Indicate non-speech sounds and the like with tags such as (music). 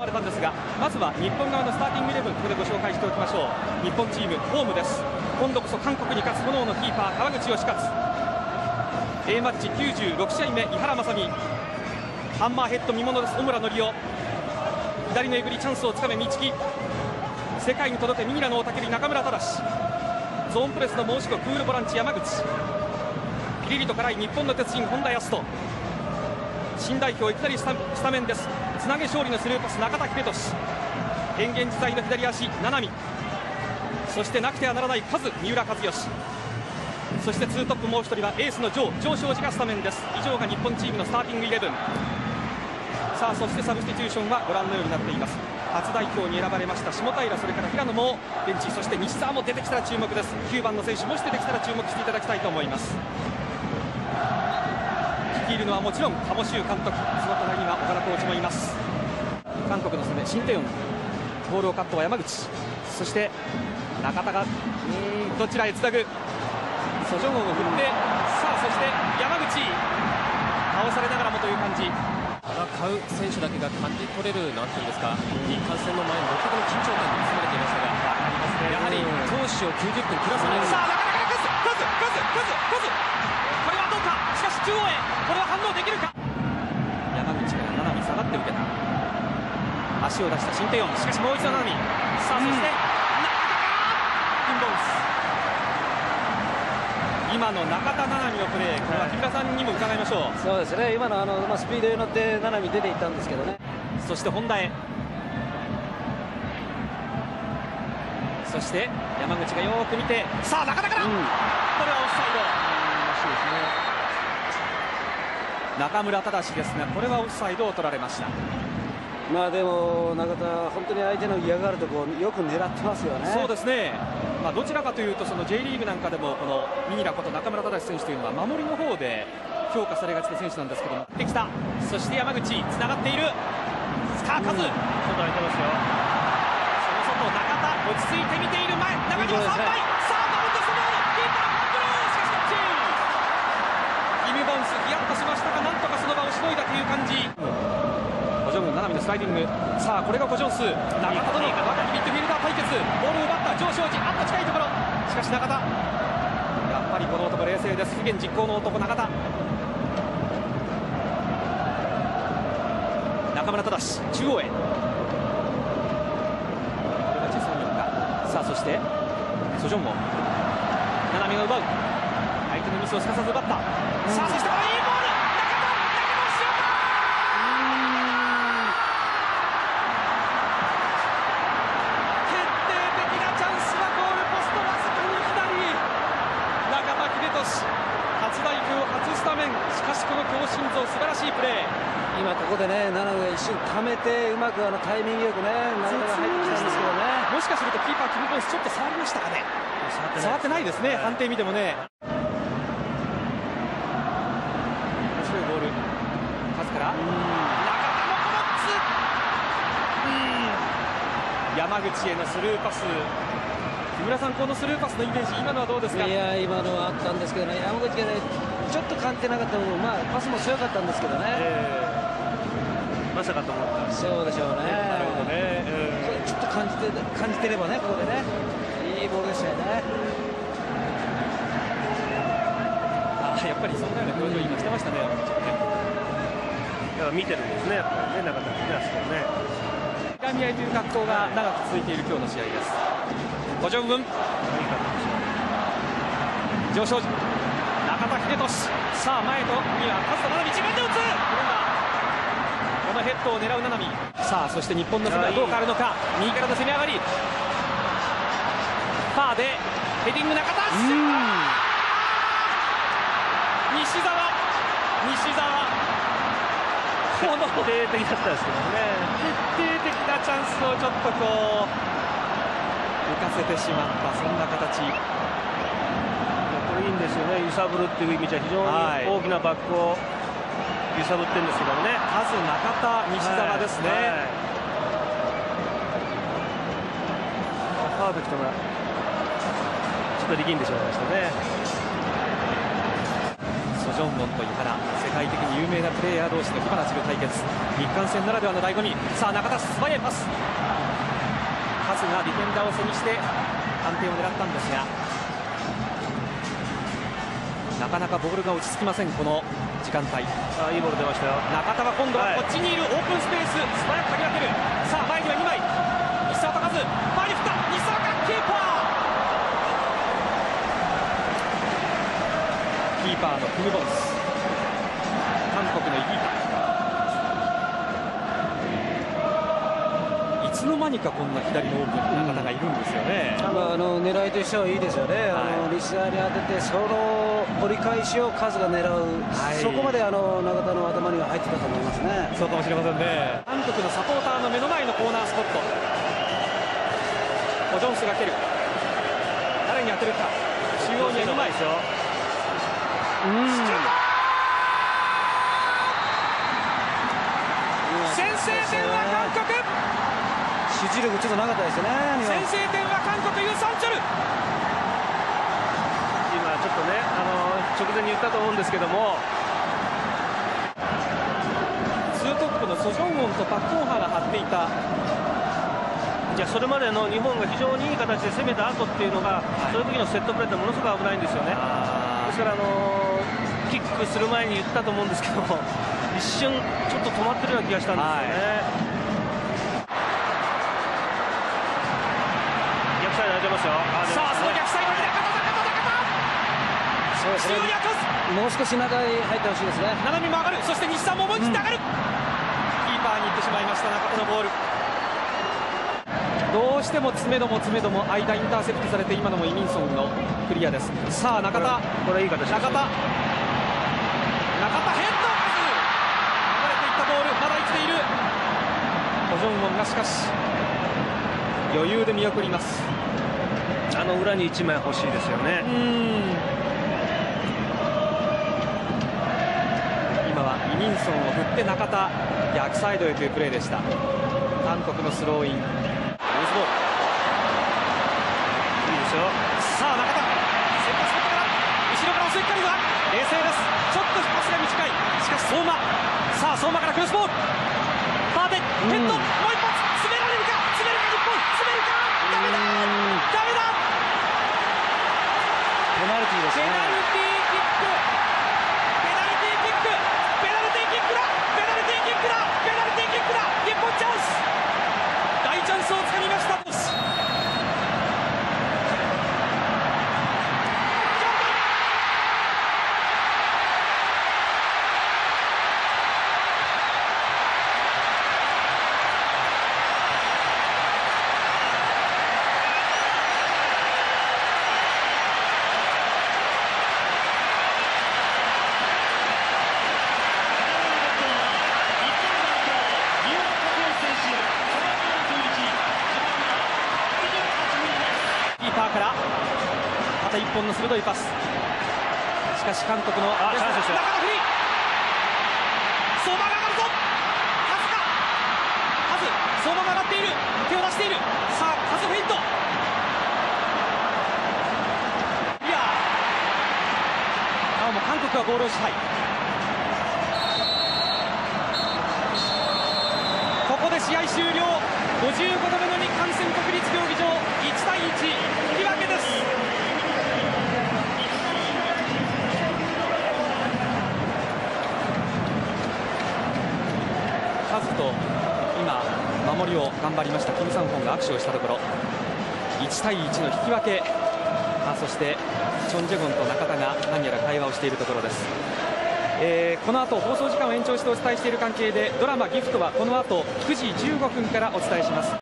われたんですがまずは日本側のスターティングイレブンここでご紹介しておきましょう。日本チームホームです。今度こそ韓国に勝つ炎のキーパー川口義勝。A マッチ96試合目井原正美ハンマーヘッド見物です。小村紀夫。左のえぐりチャンスをつかめ道木。世界に届け右らの雄たけび中村忠ゾーンプレスの申し子クールボランチ山口。ピリリと辛い日本の鉄人本田康人。新代表いきなりスタメンです。つなげ勝利のスルーパス中田英寿変幻自在の左足名波そしてなくてはならないカズ三浦知良。そしてツートップもう一人はエースのジョー上昇寺がスタメンです。以上が日本チームのスターティングイレブン。さあそしてサブスティチューションはご覧のようになっています。初代表に選ばれました下平それから平野もベンチそして西澤も出てきたら注目です。9番の選手もし出てきたら注目していただきたいと思います。率いるのはもちろん監督その隣には岡田コーチもいます。韓国の攻めシンテヨンボールをカットは山口。そして中田がうんどちらへつなぐ。ソジョンを振ってさあそして山口。倒されながらもという感じ。戦う選手だけが感じ取れるなんていうんですか。日韓戦の前に独特の緊張感に包まれていましたがやはり投手を90分切らさない。さあなかなかクズクズクズクズクズこれはどうか。しかし中央へ。これは反応できるか。山口から七海下がって受けた。足を出した新テヨンしかしもう一度七海さあそして、中田がピンボンス。今の中田七海のプレーこれは木村さんにも伺いましょう。そうですね。今のあの、まあ、スピードに乗って七海出ていったんですけどね。そして本田へ。そして山口がよく見て。さあ中田から、うん、これはオフサイド中村忠ですがこれはオフサイドを取られました。まあでも中田本当に相手の嫌がるところよく狙ってますよね。そうですね。まあどちらかというとその J リーグなんかでもこのミニラこと中村忠選手というのは守りの方で評価されがちな選手なんですけども。できた。そして山口つながっている。スカーカズ、うん、外空いてますよ。その外中田落ち着いて見ている。前中島3枚、ね、さあマウンドそのキーパーバックルしかしタッチキム・ボンスヒヤッとしましたがなんとかその場をしのいだという感じコジョン七海のスライディング。さあこれがコジョンス中田との若きミッドフィルダー対決。ボールを奪った上昇時あっと近いところ。しかし中田。やっぱりこの男冷静です。不言実行の男中田。中村忠中央へ。さあそしてソジョンも七海が奪う。相手のミスをすかさず奪った、うん、さあそして晴らしいプレー。今ここでね奈良が一瞬ためてうまくあのタイミングよくねが入ってきたんですけどね。もしかするとキーパーキム・ボンスちょっと触りましたかね。触ってないですね。判定見てもね。面白いボール。パスから。中田の山口へのスルーパス。木村さん、このスルーパスのイメージ、今のはどうですか？いや、今のはあったんですけどね、山口がね、ちょっと感じてなかった部分、まあ、パスも強かったんですけどね、えー、まさかと思ったそうでしょうね、なるほどね、えー、ちょっと感じて感じてればね、ここでね、いいボールでしたよね。あやっぱりそんなような表情、今してましたね、だから見てるんですね、やっぱりね、中田君ね、あそこね。絡み合いという格好が長く続いている今日の試合です。コジョンウン上昇さあ前とには勝田七海自分で打つ。このヘッドを狙う七海。さあそして日本の攻めはどう変わるのか。右からの攻め上がり。ファーでヘディング中田。西澤。西澤。この (laughs) 徹底的だったですけどね。決定的なチャンスをちょっとこう浮かせてしまった。そんな形いいんですよね。揺さぶるっていう意味じゃ非常に大きなバックを揺さぶってるんですけどもね。中田西澤ですね、パーフェクトなちょっと力んでしまいましたね。ソジジョンウォンと井原世界的に有名なプレーヤー同士の火花散る対決。日韓戦ならではの醍醐味。さあ中田素早いパス。カズがディフェンダーを背にして判定を狙ったんですがなかなかボールが落ち着きませんこの時間帯。あいいボール出ましたよ。中田は今度はこっちにいるオープンスペース素早く刈り分ける。さあ前には2枚西澤隆前に振った。西澤がキーパーキーパーのクムボンス。韓国のイギーパつの間にかこんな左のオープンの方がいるんですよね、まあ、あの狙いとしてはいいですよね、はい。あの西側に当てて、その折り返しをカズが狙う、はい。そこまであの永田の頭には入ってたと思いますね。そうかもしれませんね。韓国のサポーターの目の前のコーナースポット。オジョンスが蹴る。誰に当てるか。中央には2枚ですよ先制点は韓国集中力ちょっとなかったですよね、先制点は韓国ユ・サンチョル。今ちょっとねあの直前に言ったと思うんですけども。ツートップのソ・ジョンウォンとパク・コンハが張っていた。じゃあそれまでの日本が非常にいい形で攻めた後っていうのが、はい。そういう時のセットプレーってものすごく危ないんですよね。ですから、あのキックする前に言ったと思うんですけど一瞬ちょっと止まってるような気がしたんですよね、逆サますよ。あさあその逆サイドに中田中田中田中央に開くもう少し中に入ってほしいですね。斜めも上がる。そして西さんも思い切って上がる、キーパーに行ってしまいました中田のボール。どうしても詰めども詰めども間インターセプトされて今のもイ・ミンソンのクリアです。さあ中田。これいい形です中田。中田ヘッド流れていったボールまだ生きている。コジョンウォンがしかし余裕で見送りますあの裏に1枚欲しいですよね。今はイ・ミンソンを振って中田逆サイドへというプレーでした。韓国のスローイン。いいですよ。さあ中田。先発から後ろから襲いかかるが冷静です。ちょっとパスが短い。しかし相馬。さあ相馬からクロスボール。パーテヘッド、もう一発詰められるか詰めるか日本詰めるかダメだダメだペナルティーですね。ペナルティーキックペナルティーキックペナルティーキックだペナルティーキックだペナルティーキックだ日本チャンス大チャンスをつかみましたキーパーからまた一本の鋭いパス。しかし韓国のあチャンスですよ中田フリー。相馬が上がるぞ。カズかカズ相馬が上がっている。手を出している。さあカズフェイント。いやなおも韓国はボールを支配。ここで試合終了。55度目の日韓戦国立競技場。1対1引き分けですカズと今守りを頑張りましたキム・サンホンが握手をしたところ1対1の引き分けあそしてチョン・ジェゴンと中田が何やら会話をしているところです。えーこの後放送時間を延長してお伝えしている関係でドラマ「ギフト」はこの後9時15分からお伝えします。